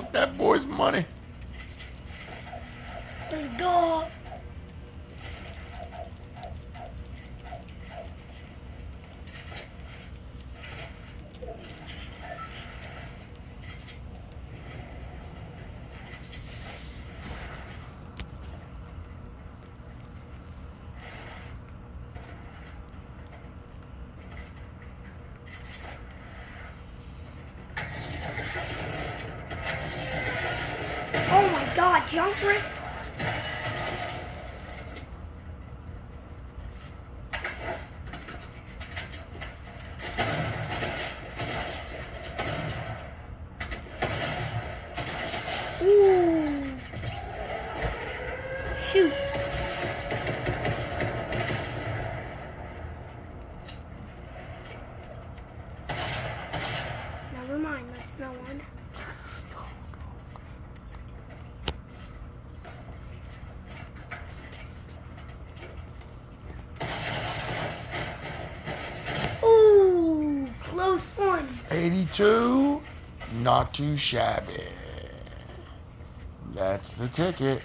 took that boy's money. Let's go. Jump. Shoot. Never mind, that's no one. Ooh, close one. 82, not too shabby. That's the ticket.